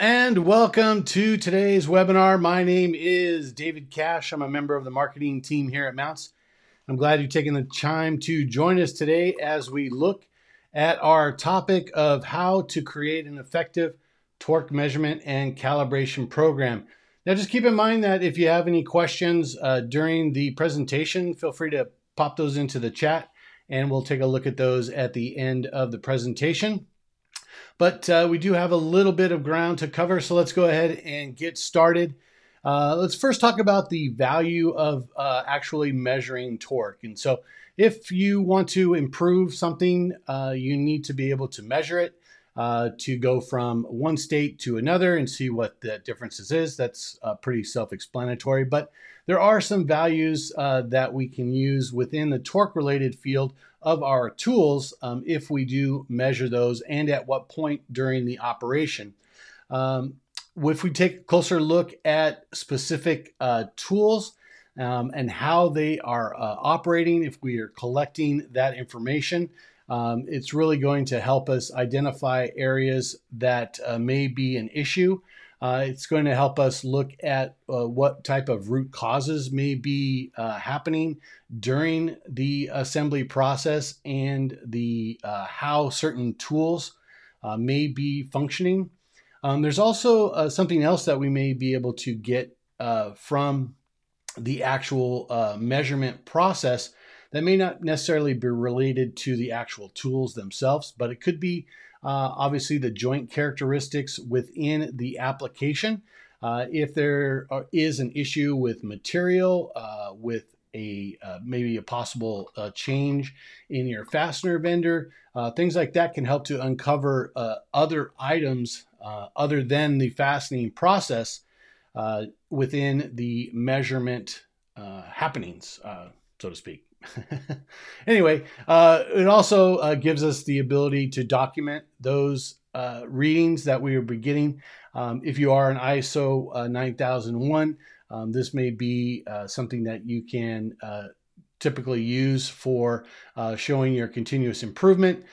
And welcome to today's webinar. My name is David Cash. I'm a member of the marketing team here at Mountz. I'm glad you've taken the time to join us today as we look at our topic of how to create an effective torque measurement and calibration program. Now, just keep in mind that if you have any questions uh, during the presentation, feel free to pop those into the chat and we'll take a look at those at the end of the presentation. But uh, we do have a little bit of ground to cover, so let's go ahead and get started. Uh, let's first talk about the value of uh, actually measuring torque. And so, if you want to improve something, uh, you need to be able to measure it uh, to go from one state to another and see what the differences is. That's uh, pretty self-explanatory. But there are some values that we can use within the torque-related field of our tools um, if we do measure those and at what point during the operation. Um, if we take a closer look at specific uh, tools um, and how they are uh, operating, if we are collecting that information, um, it's really going to help us identify areas that uh, may be an issue uh, it's going to help us look at uh, what type of root causes may be uh, happening during the assembly process and the uh, how certain tools uh, may be functioning. Um, there's also uh, something else that we may be able to get from the actual measurement process that may not necessarily be related to the actual tools themselves, but it could be uh, obviously the joint characteristics within the application. Uh, if there are, is an issue with material, uh, with a uh, maybe a possible uh, change in your fastener vendor, uh, things like that can help to uncover other items other than the fastening process within the measurement happenings, so to speak. anyway, uh, it also uh, gives us the ability to document those uh, readings that we are beginning. Um, if you are an ISO uh, 9001, um, this may be uh, something that you can uh, typically use for showing your continuous improvement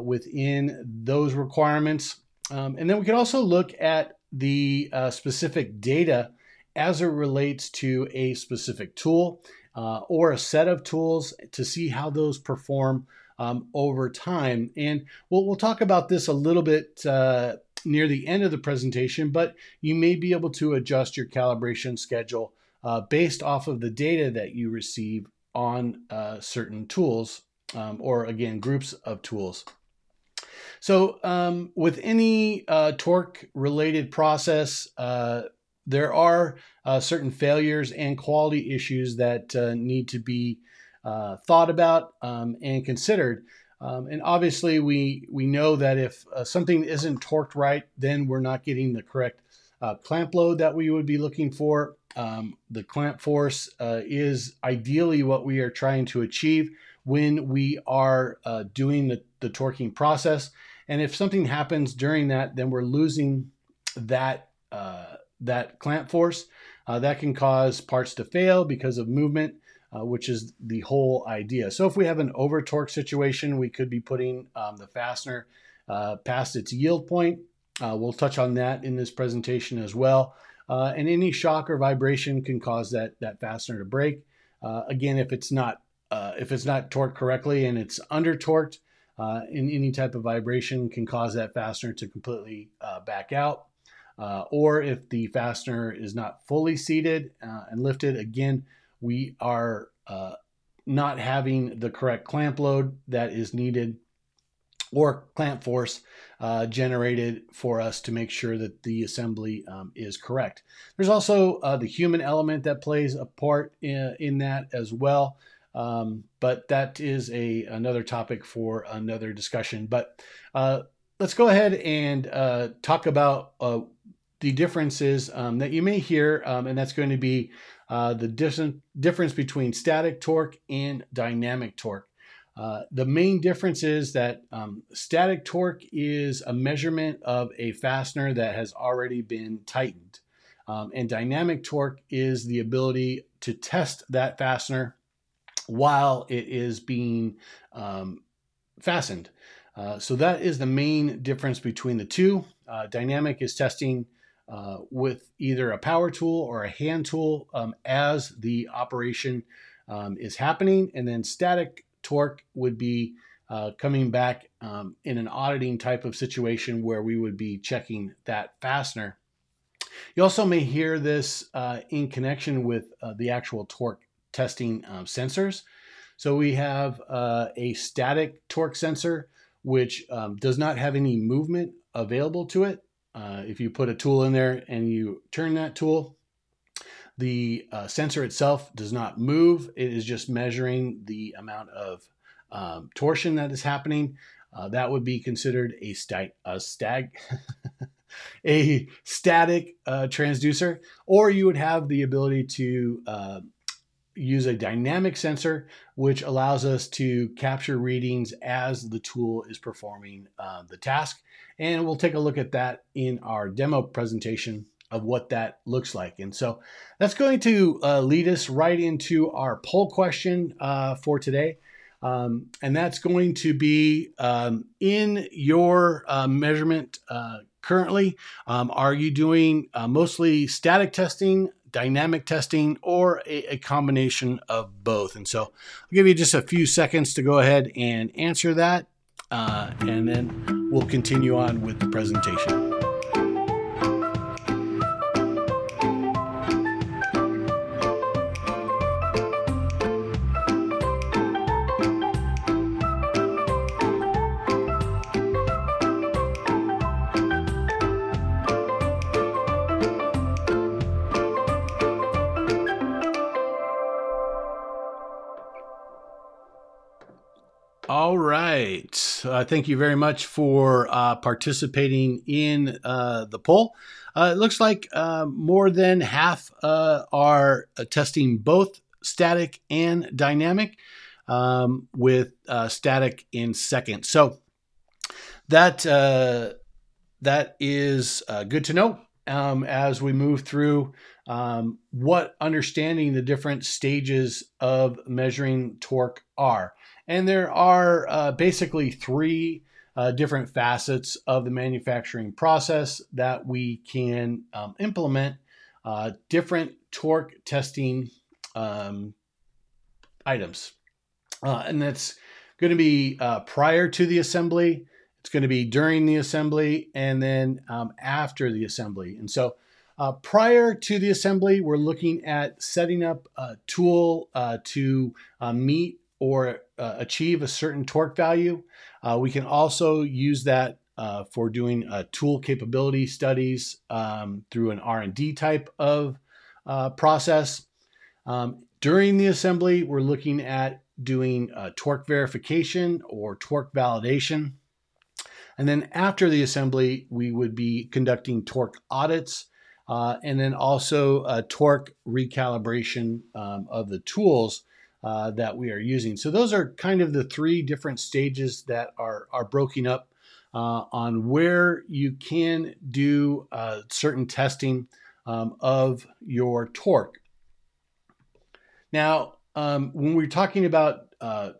within those requirements. Um, and then we can also look at the specific data as it relates to a specific tool uh, or a set of tools to see how those perform um, over time. And we'll, we'll talk about this a little bit uh, near the end of the presentation, but you may be able to adjust your calibration schedule uh, based off of the data that you receive on uh, certain tools um, or again, groups of tools. So um, with any uh, torque related process, uh, there are uh, certain failures and quality issues that uh, need to be uh, thought about um, and considered. Um, and obviously, we we know that if uh, something isn't torqued right, then we're not getting the correct uh, clamp load that we would be looking for. Um, the clamp force uh, is ideally what we are trying to achieve when we are doing the, the torquing process. And if something happens during that, then we're losing that that clamp force. Uh, that can cause parts to fail because of movement, uh, which is the whole idea. So if we have an over torque situation, we could be putting um, the fastener uh, past its yield point. Uh, we'll touch on that in this presentation as well. Uh, and any shock or vibration can cause that, that fastener to break. Uh, again, if it's not if it's not torqued correctly and it's under torqued, in any type of vibration can cause that fastener to completely back out. Uh, or if the fastener is not fully seated uh, and lifted, again, we are uh, not having the correct clamp load that is needed or clamp force uh, generated for us to make sure that the assembly um, is correct. There's also uh, the human element that plays a part in, in that as well. Um, but that is a another topic for another discussion. But uh, let's go ahead and talk about the differences um, that you may hear, um, and that's going to be uh, the difference between static torque and dynamic torque. Uh, the main difference is that um, static torque is a measurement of a fastener that has already been tightened. Um, and dynamic torque is the ability to test that fastener while it is being um, fastened. Uh, so that is the main difference between the two. Uh, dynamic is testing uh, with either a power tool or a hand tool um, as the operation um, is happening. And then static torque would be uh, coming back um, in an auditing type of situation where we would be checking that fastener. You also may hear this uh, in connection with uh, the actual torque testing um, sensors. So we have uh, a static torque sensor, which um, does not have any movement available to it. Uh, if you put a tool in there and you turn that tool, the uh, sensor itself does not move. It is just measuring the amount of um, torsion that is happening. Uh, that would be considered a, a stag, a static uh, transducer, or you would have the ability to uh, use a dynamic sensor, which allows us to capture readings as the tool is performing uh, the task. And we'll take a look at that in our demo presentation of what that looks like. And so that's going to uh, lead us right into our poll question uh, for today. Um, and that's going to be um, in your uh, measurement uh, currently. Um, are you doing uh, mostly static testing, dynamic testing, or a, a, combination of both? And so I'll give you just a few seconds to go ahead and answer that. Uh, and then we'll continue on with the presentation. Uh, thank you very much for uh, participating in uh, the poll. Uh, it looks like uh, more than half uh, are testing both static and dynamic, um, with static in second. So that that is good to know um, as we move through um, what understanding the different stages of measuring torque are. And there are uh, basically three uh, different facets of the manufacturing process that we can um, implement uh, different torque testing um, items. Uh, and that's going to be uh, prior to the assembly, it's going to be during the assembly, and then um, after the assembly. And so uh, prior to the assembly, we're looking at setting up a tool to meet or uh, achieve a certain torque value. Uh, we can also use that uh, for doing uh, tool capability studies um, through an R&D type of uh, process. Um, during the assembly, we're looking at doing torque verification or torque validation. And then after the assembly, we would be conducting torque audits uh, and then also a torque recalibration um, of the tools uh, that we are using. So those are kind of the three different stages that are, are broken up uh, on where you can do uh, certain testing um, of your torque. Now, um, when we're talking about uh,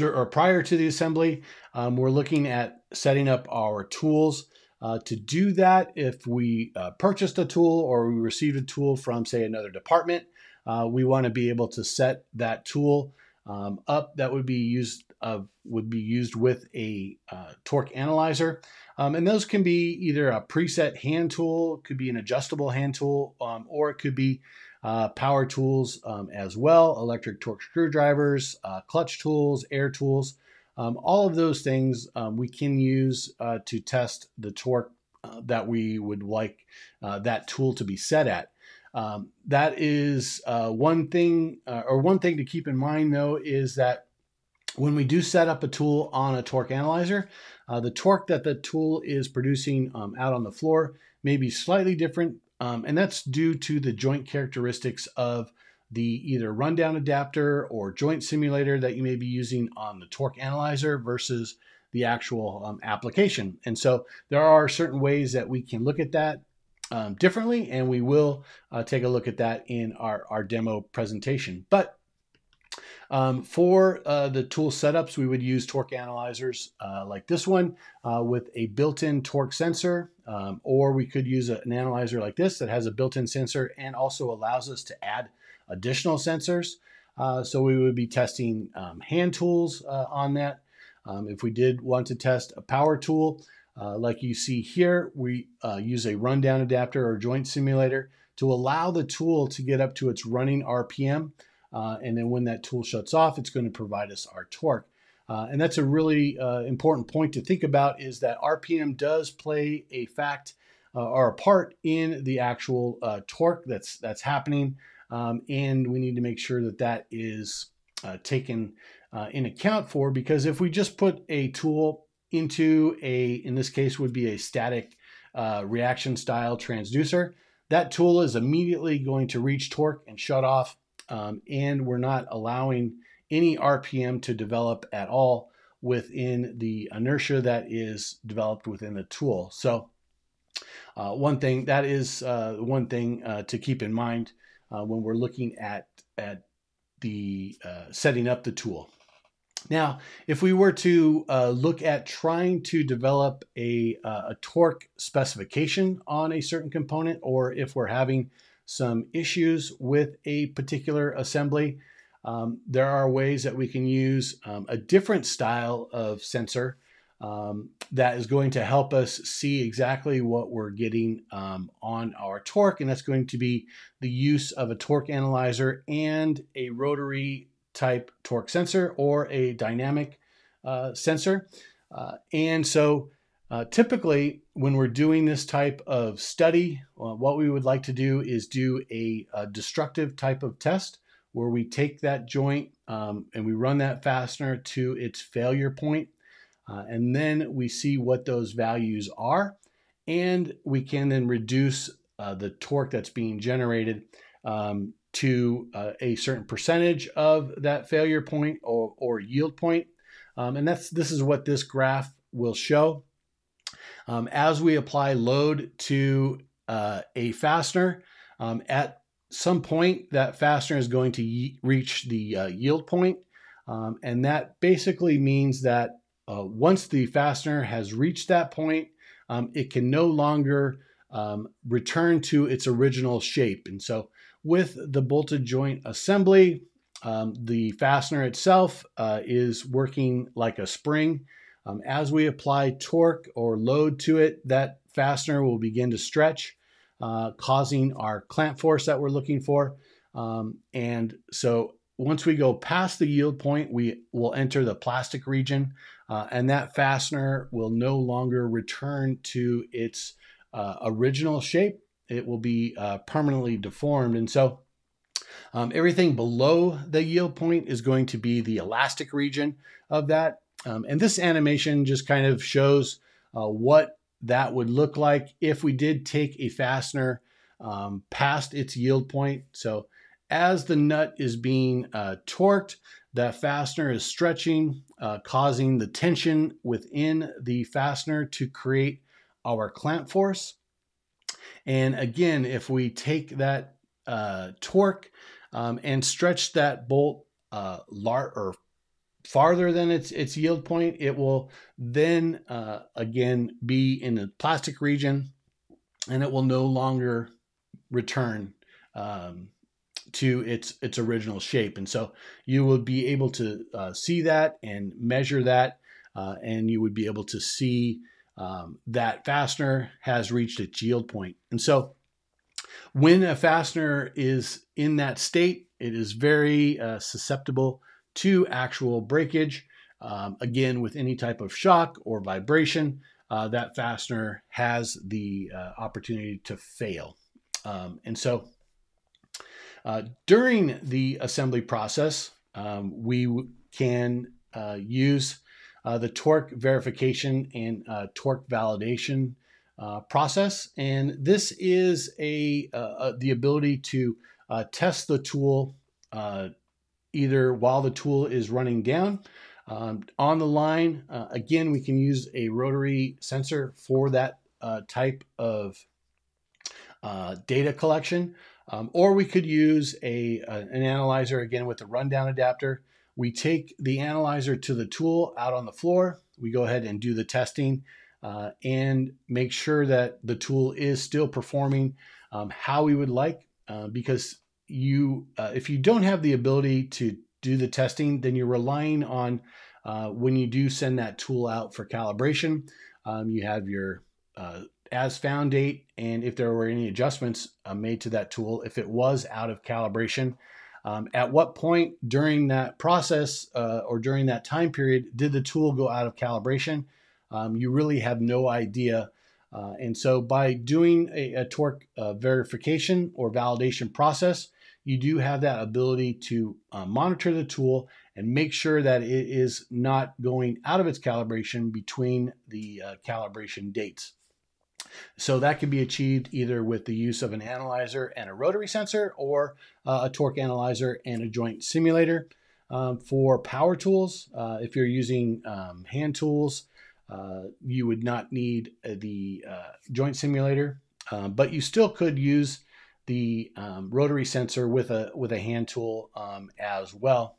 or prior to the assembly, um, we're looking at setting up our tools. Uh, to do that, if we uh, purchased a tool or we received a tool from, say, another department, uh, we want to be able to set that tool um, up that would be used uh, would be used with a uh, torque analyzer. Um, and those can be either a preset hand tool, could be an adjustable hand tool, um, or it could be uh, power tools um, as well, electric torque screwdrivers, uh, clutch tools, air tools. Um, all of those things um, we can use uh, to test the torque that we would like that tool to be set at. Um, that is uh, one thing, uh, or one thing to keep in mind though, is that when we do set up a tool on a torque analyzer, uh, the torque that the tool is producing um, out on the floor may be slightly different, um, and that's due to the joint characteristics of the either rundown adapter or joint simulator that you may be using on the torque analyzer versus the actual um, application. And so there are certain ways that we can look at that um, differently, and we will uh, take a look at that in our, our demo presentation. But Um, for uh, the tool setups, we would use torque analyzers uh, like this one uh, with a built-in torque sensor, um, or we could use a, an analyzer like this that has a built-in sensor and also allows us to add additional sensors. Uh, so we would be testing um, hand tools uh, on that. Um, if we did want to test a power tool, uh, like you see here, we use a rundown adapter or joint simulator to allow the tool to get up to its running RPM. Uh, and then when that tool shuts off, it's going to provide us our torque. Uh, and that's a really uh, important point to think about is that RPM does play a fact uh, or a part in the actual uh, torque that's that's happening. Um, and we need to make sure that that is uh, taken in account for because if we just put a tool into a, in this case would be a static reaction style transducer, that tool is immediately going to reach torque and shut off um, and we're not allowing any RPM to develop at all within the inertia that is developed within the tool. So uh, one thing that is uh, one thing uh, to keep in mind uh, when we're looking at at the uh, setting up the tool. Now, if we were to uh, look at trying to develop a, a torque specification on a certain component, or if we're having some issues with a particular assembly, um, there are ways that we can use um, a different style of sensor um, that is going to help us see exactly what we're getting um, on our torque. And that's going to be the use of a torque analyzer and a rotary type torque sensor or a dynamic uh, sensor. Uh, and so uh, typically, when we're doing this type of study, uh, what we would like to do is do a, a, destructive type of test where we take that joint um, and we run that fastener to its failure point, uh, and then we see what those values are, and we can then reduce uh, the torque that's being generated um, to uh, a certain percentage of that failure point or, or yield point. Um, and that's this is what this graph will show. Um, as we apply load to uh, a fastener, um, at some point that fastener is going to reach the uh, yield point, um, and that basically means that uh, once the fastener has reached that point, um, it can no longer um, return to its original shape. And so, with the bolted joint assembly, um, the fastener itself uh, is working like a spring. Um, as we apply torque or load to it, that fastener will begin to stretch, uh, causing our clamp force that we're looking for. Um, and so once we go past the yield point, we will enter the plastic region, uh, and that fastener will no longer return to its uh, original shape. It will be uh, permanently deformed. And so um, everything below the yield point is going to be the elastic region of that. Um, and this animation just kind of shows uh, what that would look like if we did take a fastener um, past its yield point. So as the nut is being uh, torqued, that fastener is stretching, uh, causing the tension within the fastener to create our clamp force. And again, if we take that uh, torque um, and stretch that bolt uh, lar- or farther than its its yield point, it will then uh, again be in the plastic region, and it will no longer return um, to its its original shape. And so you will be able to uh, see that and measure that, uh, and you would be able to see um, that fastener has reached its yield point. And so when a fastener is in that state, it is very uh, susceptible to actual breakage. Um, again, with any type of shock or vibration, uh, that fastener has the uh, opportunity to fail. Um, and so uh, during the assembly process, um, we can uh, use uh, the torque verification and uh, torque validation process. And this is a, the ability to test the tool either while the tool is running down. Um, on the line, uh, again, we can use a rotary sensor for that uh, type of uh, data collection. Um, or we could use a, an analyzer again with a rundown adapter. We take the analyzer to the tool out on the floor. We go ahead and do the testing uh, and make sure that the tool is still performing um, how we would like. Uh, because you, uh, if you don't have the ability to do the testing, then you're relying on uh, when you do send that tool out for calibration. Um, you have your uh, as found date, and if there were any adjustments uh, made to that tool, if it was out of calibration. Um, at what point during that process or during that time period did the tool go out of calibration? um, you really have no idea. Uh, and so by doing a, a torque uh, verification or validation process, you do have that ability to uh, monitor the tool and make sure that it is not going out of its calibration between the uh, calibration dates. So that can be achieved either with the use of an analyzer and a rotary sensor or uh, a torque analyzer and a joint simulator. Um, for power tools, uh, if you're using um, hand tools, uh, you would not need uh, the uh, joint simulator, um, but you still could use the um, rotary sensor with a with a hand tool um, as well.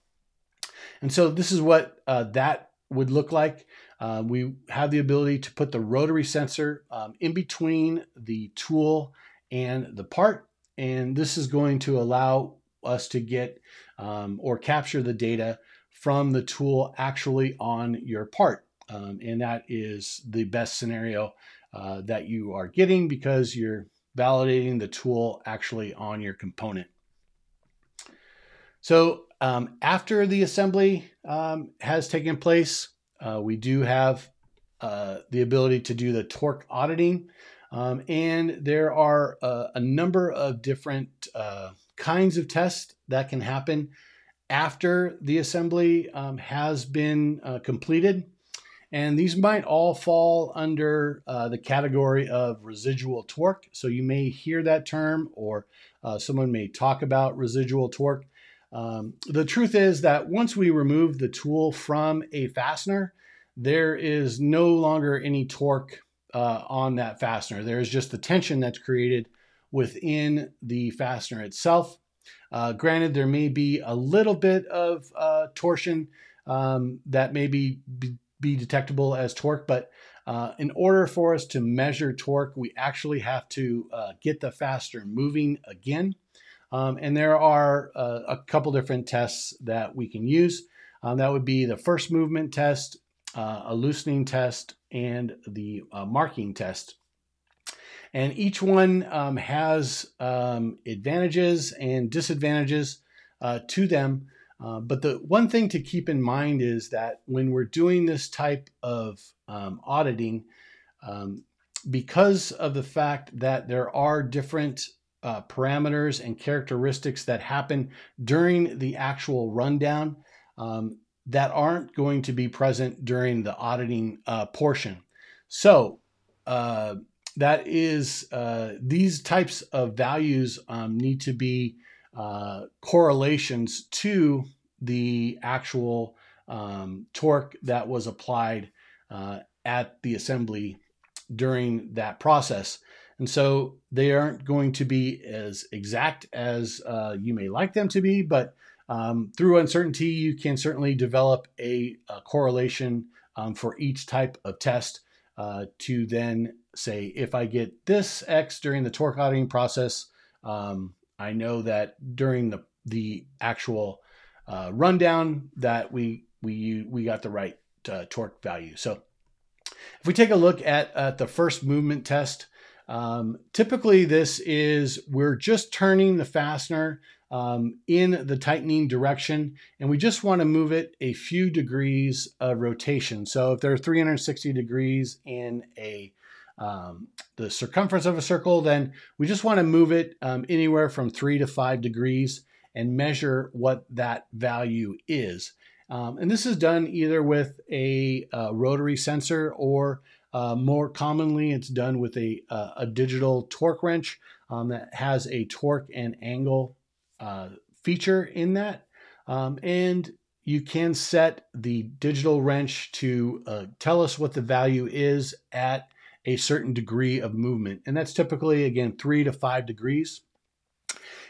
And so this is what uh, that would look like. Uh, we have the ability to put the rotary sensor um, in between the tool and the part, and this is going to allow us to get um, or capture the data from the tool actually on your part. Um, and that is the best scenario uh, that you are getting because you're validating the tool actually on your component. So um, after the assembly um, has taken place, uh, we do have uh, the ability to do the torque auditing. Um, and there are uh, a number of different uh, kinds of tests that can happen after the assembly um, has been uh, completed. And these might all fall under uh, the category of residual torque. So you may hear that term, or someone may talk about residual torque. Um, the truth is that once we remove the tool from a fastener, there is no longer any torque uh, on that fastener. There is just the tension that's created within the fastener itself. Uh, granted, there may be a little bit of uh, torsion um, that may be, be detectable as torque, but uh, in order for us to measure torque, we actually have to uh, get the fastener moving again. Um, and there are uh, a couple different tests that we can use. Um, that would be the first movement test, uh, a loosening test, and the uh, marking test. And each one um, has um, advantages and disadvantages uh, to them. Uh, but the one thing to keep in mind is that when we're doing this type of um, auditing, um, because of the fact that there are different uh, parameters and characteristics that happen during the actual rundown um, that aren't going to be present during the auditing uh, portion. So uh, that is uh, these types of values um, need to be uh, correlations to the actual um, torque that was applied uh, at the assembly during that process. And so they aren't going to be as exact as uh, you may like them to be, but um, through uncertainty, you can certainly develop a, a correlation um, for each type of test uh, to then say, if I get this X during the torque auditing process, um, I know that during the the actual uh, rundown that we we we got the right uh, torque value. So if we take a look at, at the first movement test, um, typically this is we're just turning the fastener um, in the tightening direction and we just want to move it a few degrees of rotation. So if there are 360 degrees in a um, the circumference of a circle, then we just want to move it um, anywhere from three to five degrees and measure what that value is. Um, and this is done either with a, a rotary sensor or uh, more commonly it's done with a, a, a digital torque wrench um, that has a torque and angle uh, feature in that. Um, and you can set the digital wrench to uh, tell us what the value is at a certain degree of movement. And that's typically, again, three to five degrees.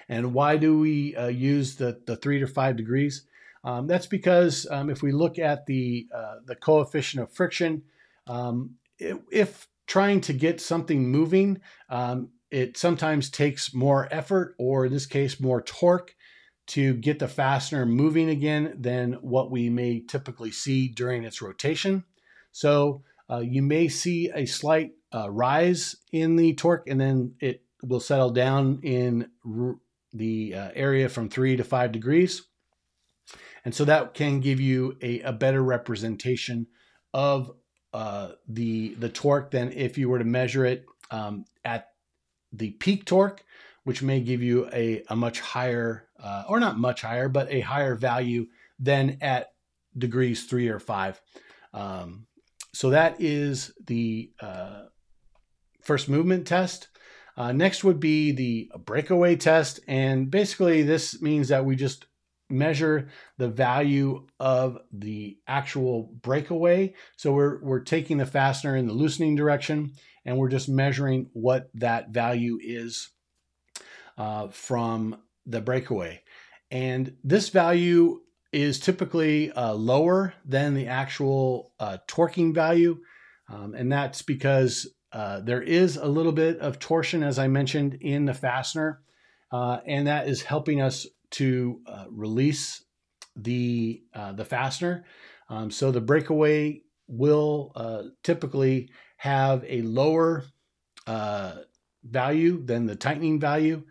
And why do we uh, use the, the three to five degrees? Um, that's because um, if we look at the, uh, the coefficient of friction, um, if trying to get something moving, um, it sometimes takes more effort, or in this case, more torque to get the fastener moving again than what we may typically see during its rotation. So uh, you may see a slight uh, rise in the torque and then it will settle down in the uh, area from three to five degrees. And so that can give you a, a better representation of uh, the, the torque than if you were to measure it um, at the peak torque, which may give you a, a much higher, uh, or not much higher, but a higher value than at degrees three or five. Um, so that is the uh, first movement test. Uh, next would be the breakaway test. And basically, this means that we just measure the value of the actual breakaway. So we're, we're taking the fastener in the loosening direction and we're just measuring what that value is uh, from the breakaway. And this value is typically uh, lower than the actual uh, torquing value. Um, and that's because uh, there is a little bit of torsion, as I mentioned, in the fastener. Uh, and that is helping us to uh, release the, uh, the fastener. Um, so the breakaway will typically have a lower value than the tightening value.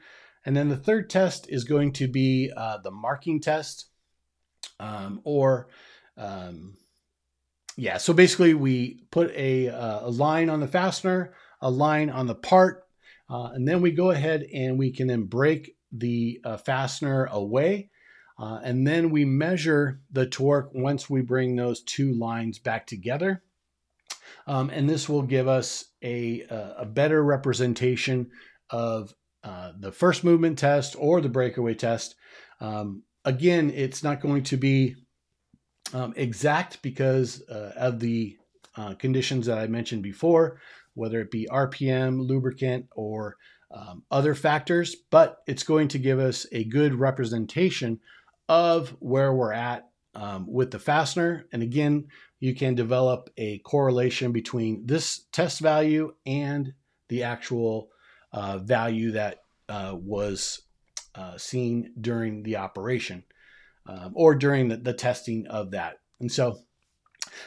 And then the third test is going to be the marking test um, or um, yeah, so basically we put a, uh, a, line on the fastener, a line on the part, uh, and then we go ahead and we can then break the uh, fastener away. Uh, and then we measure the torque once we bring those two lines back together. Um, and this will give us a, a better representation of uh, the first movement test or the breakaway test. Um, again, it's not going to be um, exact because uh, of the uh, conditions that I mentioned before, whether it be RPM, lubricant, or um, other factors, but it's going to give us a good representation of where we're at um, with the fastener. And again, you can develop a correlation between this test value and the actual uh, value that uh, was uh, seen during the operation um, or during the, the, testing of that. And so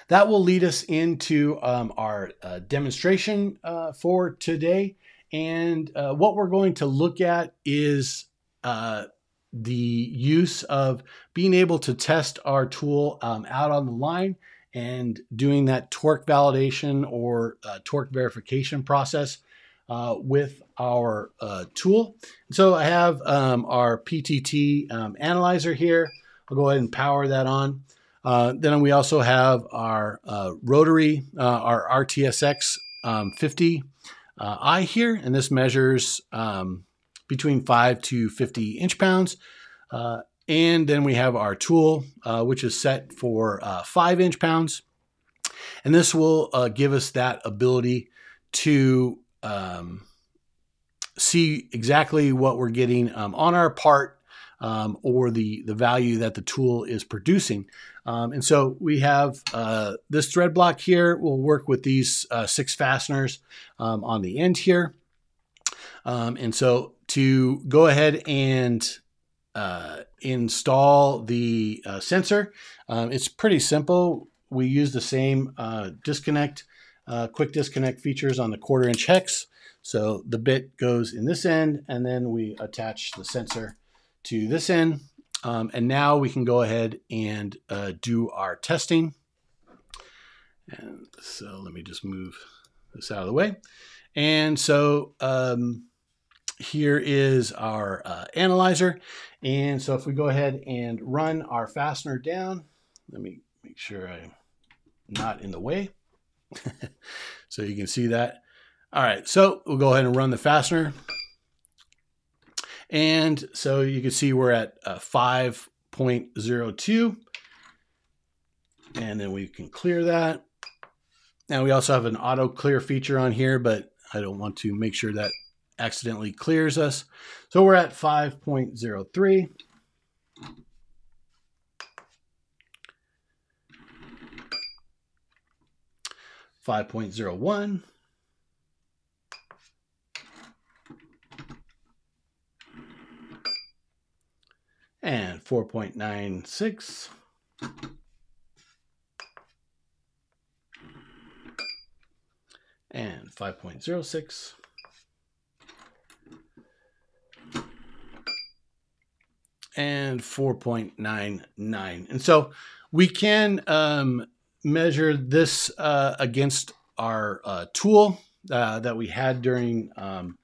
that will lead us into um, our uh, demonstration uh, for today. And uh, what we're going to look at is uh, the use of being able to test our tool um, out on the line and doing that torque validation or uh, torque verification process uh, with our tool. So I have um, our PTT um, analyzer here. I'll go ahead and power that on. Uh, then we also have our uh, rotary, uh, our RTSX um, 50 uh, I here, and this measures um, between 5 to 50 inch pounds. and then we have our tool, which is set for 5 inch pounds. And this will give us that ability to um, see exactly what we're getting um, on our part um, or the, the value that the tool is producing. Um, and so we have uh, this thread block here. We'll work with these uh, six fasteners um, on the end here. Um, and so to go ahead and uh, install the uh, sensor, um, it's pretty simple. We use the same uh, disconnect uh, quick disconnect features on the quarter inch hex. So the bit goes in this end and then we attach the sensor to this end. Um, and now we can go ahead and uh, do our testing. And so let me just move this out of the way. And so um, here is our uh, analyzer. And so if we go ahead and run our fastener down, let me make sure I'm not in the way. so you can see that. All right, so we'll go ahead and run the fastener. And so you can see we're at uh, 5.02. And then we can clear that. Now we also have an auto clear feature on here, but I don't want to make sure that accidentally clears us. So we're at 5.03. Five point zero one. And four point nine six. And five point zero six. and 4.99. And so we can um, measure this uh, against our uh, tool uh, that we had during um,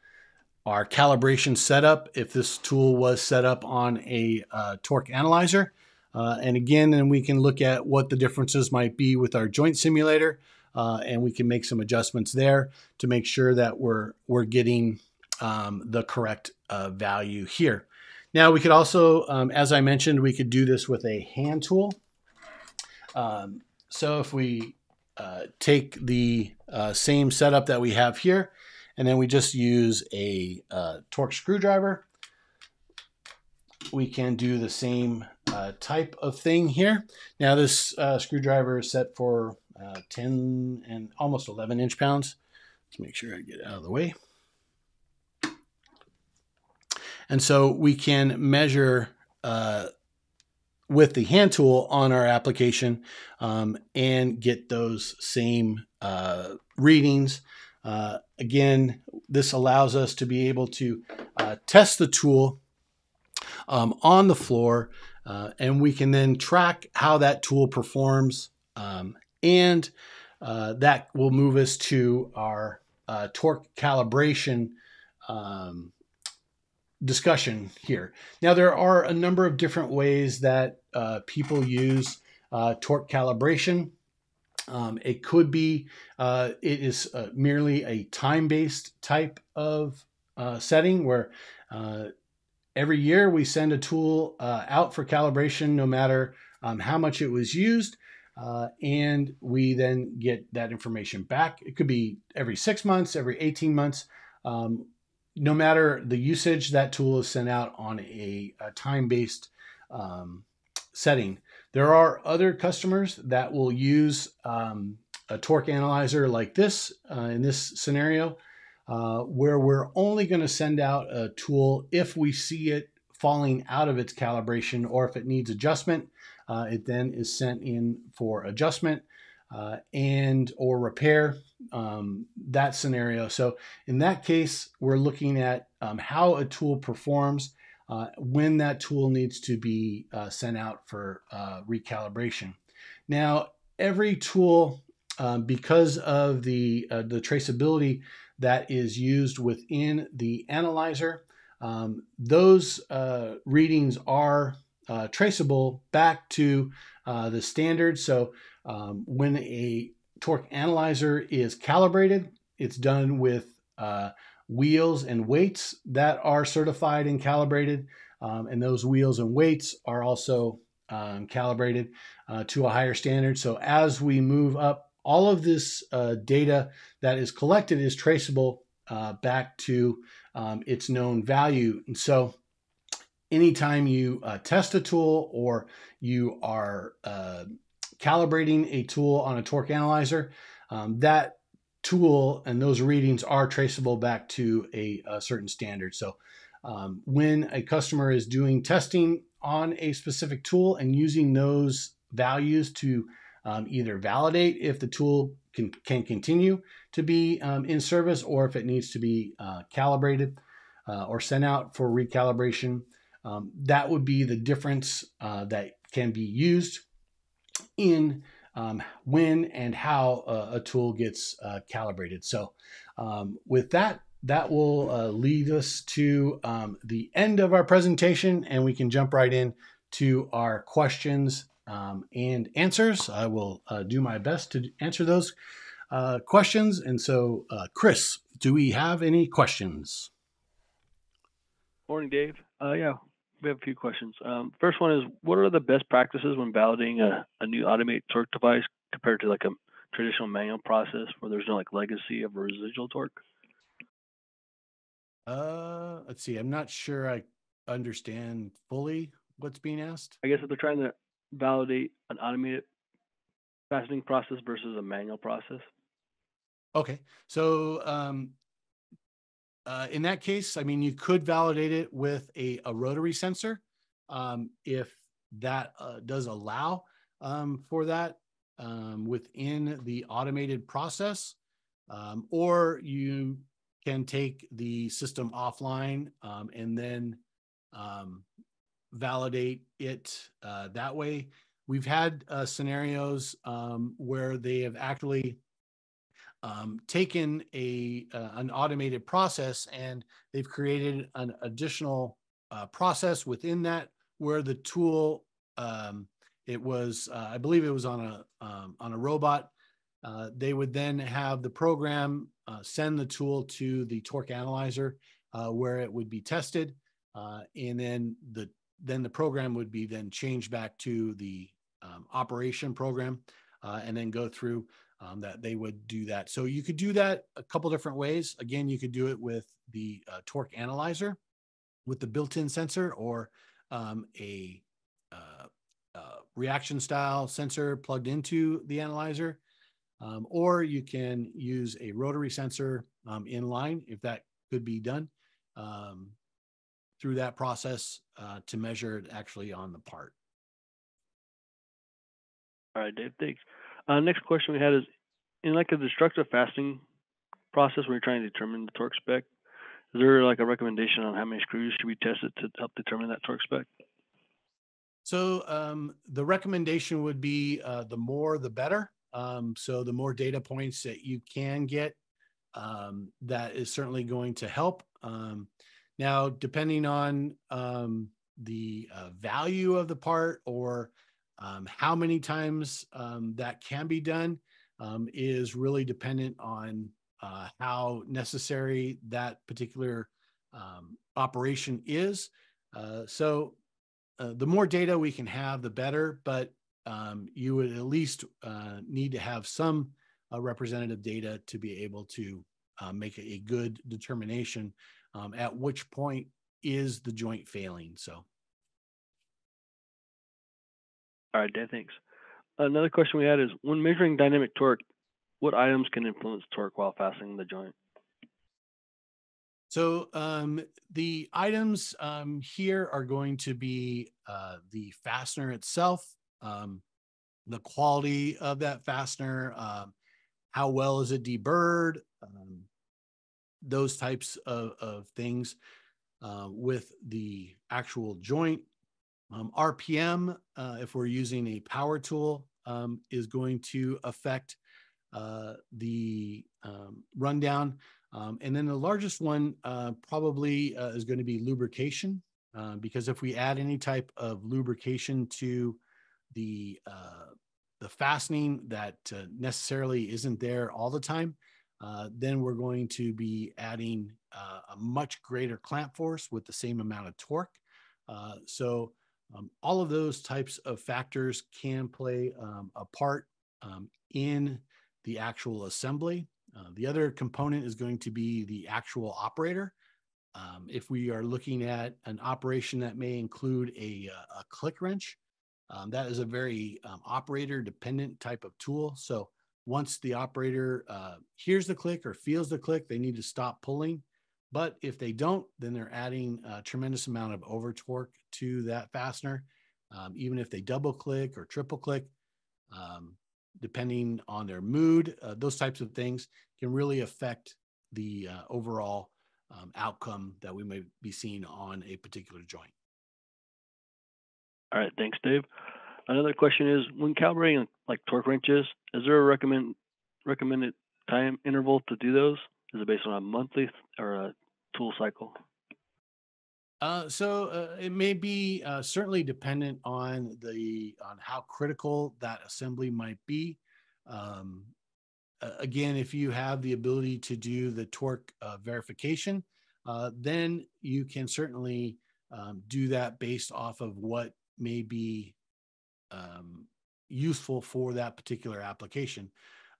our calibration setup, if this tool was set up on a uh, torque analyzer. Uh, and again, then we can look at what the differences might be with our joint simulator, uh, and we can make some adjustments there to make sure that we're, we're getting um, the correct value here. Now we could also, um, as I mentioned, we could do this with a hand tool. Um, so if we uh, take the uh, same setup that we have here, and then we just use a uh, torque screwdriver, we can do the same uh, type of thing here. Now this uh, screwdriver is set for uh, 10 and almost 11 inch pounds. Let's make sure I get out of the way. And so we can measure uh, with the hand tool on our application um, and get those same uh, readings. Uh, again, this allows us to be able to uh, test the tool um, on the floor, uh, and we can then track how that tool performs, um, and uh, that will move us to our torque calibration um, discussion here. Now, there are a number of different ways that uh, people use uh, torque calibration. Um, it could be, uh, it is uh, merely a time-based type of uh, setting where uh, every year we send a tool out for calibration no matter um, how much it was used. and we then get that information back. It could be every six months, every 18 months. Um, no matter the usage, that tool is sent out on a, a time based um, setting. There are other customers that will use um, a torque analyzer like this uh, in this scenario, uh, where we're only going to send out a tool if we see it falling out of its calibration or if it needs adjustment. Uh, it then is sent in for adjustment uh, and or repair um, that scenario. So in that case, we're looking at um, how a tool performs uh, when that tool needs to be uh, sent out for uh, recalibration. Now, every tool, um, because of the uh, the traceability that is used within the analyzer, um, those uh, readings are traceable back to the standard. So um, when a torque analyzer is calibrated, it's done with uh, wheels and weights that are certified and calibrated. Um, and those wheels and weights are also um, calibrated uh, to a higher standard. So as we move up, all of this uh, data that is collected is traceable uh, back to um, its known value. And so anytime you uh, test a tool or you are uh, calibrating a tool on a torque analyzer, um, that tool and those readings are traceable back to a, a certain standard. So um, when a customer is doing testing on a specific tool and using those values to um, either validate if the tool can, can continue to be um, in service or if it needs to be uh, calibrated uh, or sent out for recalibration, um, that would be the difference uh, that can be used in um, when and how a, a tool gets uh, calibrated. So um, with that, that will uh, lead us to um, the end of our presentation and we can jump right in to our questions um, and answers. I will uh, do my best to answer those uh, questions. And so, uh, Chris, do we have any questions? Morning, Dave. Uh, yeah, we have a few questions. Um, first one is, what are the best practices when validating a, a new automated torque device compared to like a traditional manual process where there's no like legacy of residual torque? Uh, let's see. I'm not sure I understand fully what's being asked. I guess if they're trying to validate an automated fastening process versus a manual process. Okay, so um, uh, in that case, I mean, you could validate it with a, a rotary sensor um, if that uh, does allow um, for that um, within the automated process, um, or you can take the system offline um, and then um, validate it uh, that way. We've had uh, scenarios where they have actually um, taken a uh, an automated process and they've created an additional uh, process within that where the tool um, it was uh, I believe it was on a um, on a robot. Uh, they would then have the program uh, send the tool to the torque analyzer uh, where it would be tested, and then the then the program would be then changed back to the um, operation program, and then go through um, that they would do that. So you could do that a couple different ways. Again, you could do it with the uh, torque analyzer with the built-in sensor or um, a uh, uh, reaction style sensor plugged into the analyzer. Um, or you can use a rotary sensor um, in line if that could be done um, through that process uh, to measure it actually on the part. All right, Dave, thanks. Uh, next question we had is, in like a destructive fastening process where you're trying to determine the torque spec, is there like a recommendation on how many screws should be tested to help determine that torque spec? So um, the recommendation would be uh, the more the better. Um, so the more data points that you can get, um, that is certainly going to help. Um, now, depending on um, the uh, value of the part or um, how many times um, that can be done um, is really dependent on uh, how necessary that particular um, operation is. Uh, so uh, the more data we can have, the better, but um, you would at least uh, need to have some uh, representative data to be able to uh, make a, good determination at which point is the joint failing. So. All right, Dan, thanks. Another question we had is when measuring dynamic torque, what items can influence torque while fastening the joint? So um, the items um, here are going to be uh, the fastener itself, um, the quality of that fastener, um, how well is it deburred, um, those types of, of things uh, with the actual joint. Um, RPM, uh, if we're using a power tool, um, is going to affect uh, the um, rundown. Um, and then the largest one uh, probably uh, is going to be lubrication, uh, because if we add any type of lubrication to the uh, the fastening that necessarily isn't there all the time, then we're going to be adding a much greater clamp force with the same amount of torque. so um, all of those types of factors can play um, a part um, in the actual assembly. Uh, the other component is going to be the actual operator. Um, if we are looking at an operation that may include a, uh, a click wrench, um, that is a very um, operator dependent type of tool. So once the operator uh, hears the click or feels the click, they need to stop pulling but if they don't, then they're adding a tremendous amount of over torque to that fastener. Um, even if they double click or triple click, um, depending on their mood, uh, those types of things can really affect the uh, overall um, outcome that we may be seeing on a particular joint. All right, thanks, Dave. Another question is when calibrating like torque wrenches, is there a recommend recommended time interval to do those? Is it based on a monthly or a tool cycle? Uh, so uh, it may be uh, certainly dependent on the on how critical that assembly might be. Um, again, if you have the ability to do the torque uh, verification, uh, then you can certainly um, do that based off of what may be um, useful for that particular application.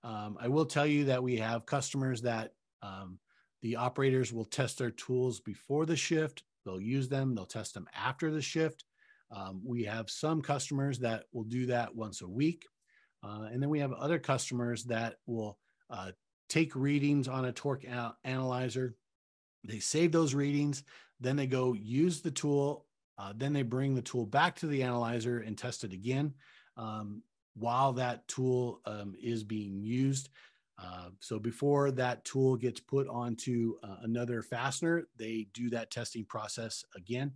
Um, I will tell you that we have customers that um, the operators will test their tools before the shift. They'll use them. They'll test them after the shift. Um, we have some customers that will do that once a week. Uh, and then we have other customers that will uh, take readings on a torque analyzer. They save those readings, then they go use the tool. Uh, then they bring the tool back to the analyzer and test it again um, while that tool um, is being used. Uh, so before that tool gets put onto uh, another fastener, they do that testing process again.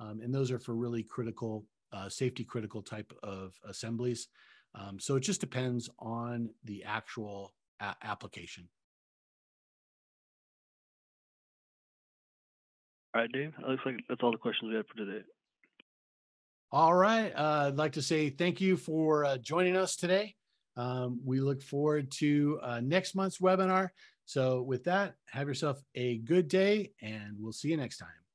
Um, and those are for really critical, uh, safety critical type of assemblies. Um, so it just depends on the actual application. All right, Dave. It looks like that's all the questions we had for today. All right. Uh, I'd like to say thank you for uh, joining us today. Um, we look forward to uh, next month's webinar. So, with that, have yourself a good day and we'll see you next time.